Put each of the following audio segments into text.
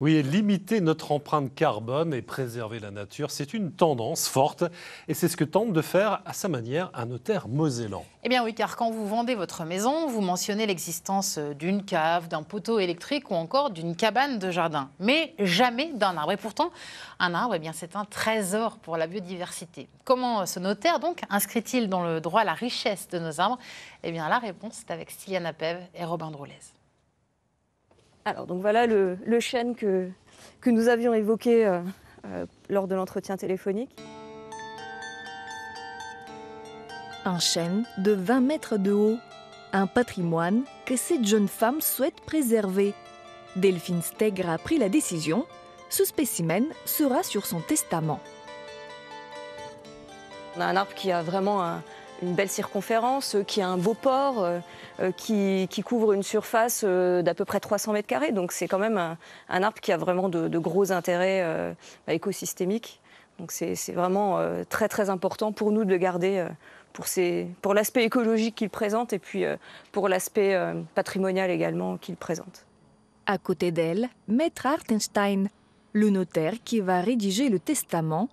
Oui, limiter notre empreinte carbone et préserver la nature, c'est une tendance forte et c'est ce que tente de faire à sa manière un notaire mosellan. Eh bien oui, car quand vous vendez votre maison, vous mentionnez l'existence d'une cave, d'un poteau électrique ou encore d'une cabane de jardin, mais jamais d'un arbre. Et pourtant, un arbre, eh bien c'est un trésor pour la biodiversité. Comment ce notaire donc inscrit-il dans le droit la richesse de nos arbres? Eh bien la réponse est avec Styliana Pev et Robin Droulez. Alors, donc voilà le, chêne que, que, nous avions évoqué euh, euh, lors de l'entretien téléphonique. Un chêne de 20 mètres de haut, un patrimoine que cette jeune femme souhaite préserver. Delphine Stegre a pris la décision. Ce spécimen sera sur son testament. On a un arbre qui a vraiment un, une belle circonférence, euh, qui a un beau port, euh, euh, qui, couvre une surface d'à peu près 300 mètres carrés. Donc c'est quand même un, arbre qui a vraiment de, gros intérêts écosystémiques. Donc c'est vraiment très très important pour nous de le garder pour, pour l'aspect écologique qu'il présente et puis pour l'aspect patrimonial également qu'il présente. À côté d'elle, Maître Artenstein, le notaire qui va rédiger le testament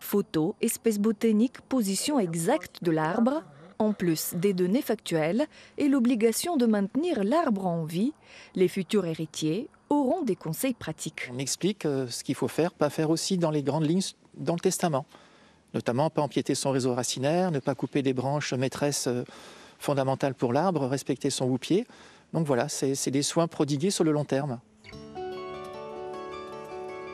Photos, espèces botaniques, position exacte de l'arbre, en plus des données factuelles et l'obligation de maintenir l'arbre en vie, les futurs héritiers auront des conseils pratiques. On explique euh, ce qu'il faut faire, pas faire aussi dans les grandes lignes dans le testament. Notamment, pas empiéter son réseau racinaire, ne pas couper des branches maîtresses euh, fondamentales pour l'arbre, respecter son houppier. Donc voilà, c'est des soins prodigués sur le long terme.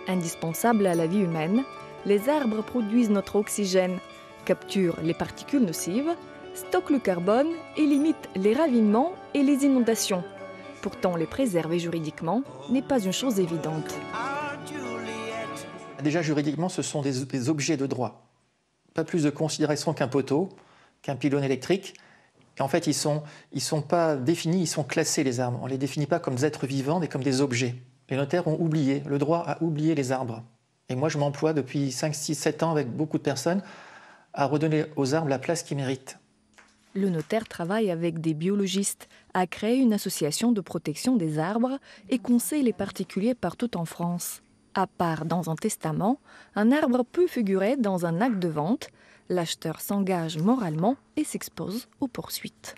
Indispensable à la vie humaine, les arbres produisent notre oxygène, capturent les particules nocives, stockent le carbone et limitent les ravinements et les inondations. Pourtant, les préserver juridiquement n'est pas une chose évidente. Déjà, juridiquement, ce sont des, objets de droit. Pas plus de considération qu'un poteau, qu'un pylône électrique. en fait, ils ne sont, pas définis, ils sont classés, les arbres. On ne les définit pas comme des êtres vivants, mais comme des objets. Les notaires ont oublié, le droit a oublié les arbres. Et moi, je m'emploie depuis 5, 6, 7 ans avec beaucoup de personnes à redonner aux arbres la place qu'ils méritent. Le notaire travaille avec des biologistes à créer une association de protection des arbres et conseille les particuliers partout en France. À part dans un testament, un arbre peut figurer dans un acte de vente. L'acheteur s'engage moralement et s'expose aux poursuites.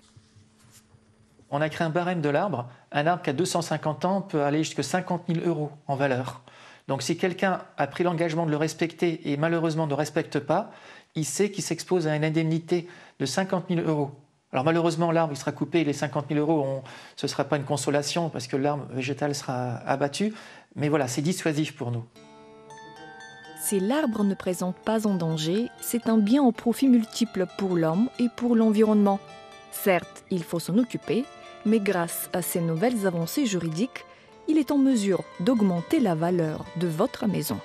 On a créé un barème de l'arbre. Un arbre qui a 250 ans peut aller jusqu'à 50 000 euros en valeur. Donc si quelqu'un a pris l'engagement de le respecter et malheureusement ne respecte pas, il sait qu'il s'expose à une indemnité de 50 000 euros. Alors malheureusement, l'arbre sera coupé, les 50 000 euros, ce ne sera pas une consolation parce que l'arbre végétal sera abattu. Mais voilà, c'est dissuasif pour nous. Si l'arbre ne présente pas en danger, c'est un bien au profit multiple pour l'homme et pour l'environnement. Certes, il faut s'en occuper, mais grâce à ces nouvelles avancées juridiques, il est en mesure d'augmenter la valeur de votre maison.